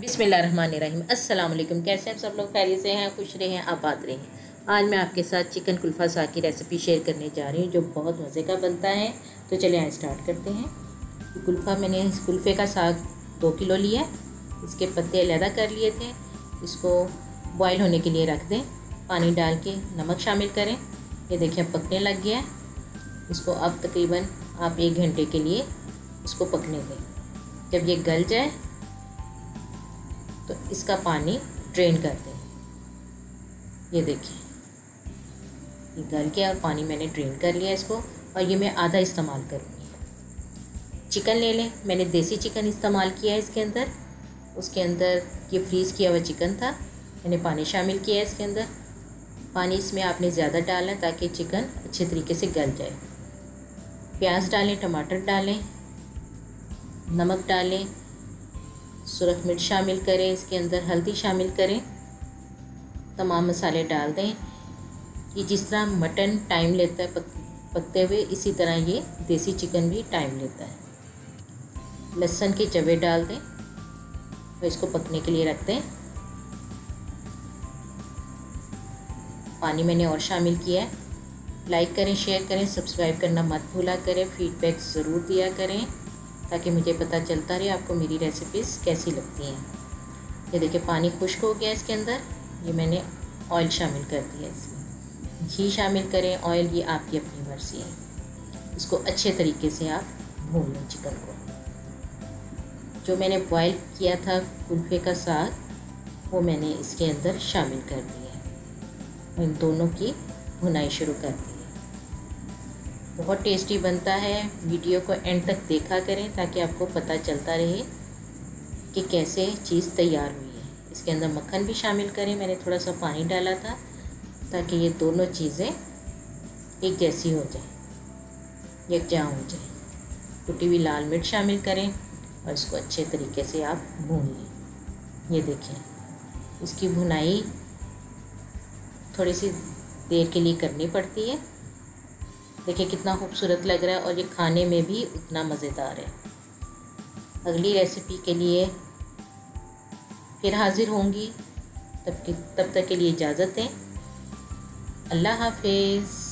बिसमीम वालेकुम कैसे हैं सब लोग? खैरियत से हैं, खुश रहें, आबाद हैं आज मैं आपके साथ चिकन कुल्फ़ा साग की रेसिपी शेयर करने जा रही हूँ, जो बहुत मज़े का बनता है। तो चलिए यहाँ स्टार्ट करते हैं। कुल्फ़ा मैंने इस कुल्फ़े का साग दो किलो लिया इसके पत्ते अलहदा कर लिए थे। इसको बॉयल होने के लिए रख दें। पानी डाल के नमक शामिल करें। ये देखिए, अब पकने लग गया है। इसको अब तकरीबन आप एक घंटे के लिए इसको पकने दें। जब ये गल जाए तो इसका पानी ड्रेन कर दें। ये देखिए। ये गल के और पानी मैंने ड्रेन कर लिया इसको और ये मैं आधा इस्तेमाल करूँगी। चिकन ले लें। मैंने देसी चिकन इस्तेमाल किया है इसके अंदर। उसके अंदर ये फ्रीज़ किया हुआ चिकन था। मैंने पानी शामिल किया है इसके अंदर। पानी इसमें आपने ज़्यादा डालना है ताकि चिकन अच्छे तरीके से गल जाए। प्याज डालें, टमाटर डालें, नमक डालें सुरख मिर्च शामिल करें इसके अंदर हल्दी शामिल करें। तमाम मसाले डाल दें। ये जिस तरह मटन टाइम लेता है पक, पकते हुए इसी तरह ये देसी चिकन भी टाइम लेता है। लहसुन के जवे डाल दें। और इसको पकने के लिए रख दें। पानी मैंने और शामिल किया है। लाइक करें शेयर करें सब्सक्राइब करना मत भूला करें। फीडबैक ज़रूर दिया करें। ताकि मुझे पता चलता रहे आपको मेरी रेसिपीज़ कैसी लगती हैं। ये देखिए, पानी खुश्क हो गया इसके अंदर। ये मैंने ऑयल शामिल कर दिया इसमें। घी शामिल करें ऑयल ये आपकी अपनी मर्ज़ी है। इसको अच्छे तरीके से आप भून लें चिकन को। जो मैंने बॉयल किया था कुल्फ़े का साग, वो मैंने इसके अंदर शामिल कर दिया इन दोनों की भुनाई शुरू कर दी। बहुत टेस्टी बनता है। वीडियो को एंड तक देखा करें ताकि आपको पता चलता रहे कि कैसे चीज़ तैयार हुई है। इसके अंदर मक्खन भी शामिल करें। मैंने थोड़ा सा पानी डाला था ताकि ये दोनों चीज़ें एक जैसी हो जाए यकजा हो जाए। टूटी हुई लाल मिर्च शामिल करें और इसको अच्छे तरीके से आप भून लें। ये देखें, इसकी भुनाई थोड़ी सी देर के लिए करनी पड़ती है। देखिए कितना खूबसूरत लग रहा है और ये खाने में भी उतना मज़ेदार है। अगली रेसिपी के लिए फिर हाज़िर होंगी। तब तब तक के लिए इजाज़त दें। अल्लाह हाफिज़।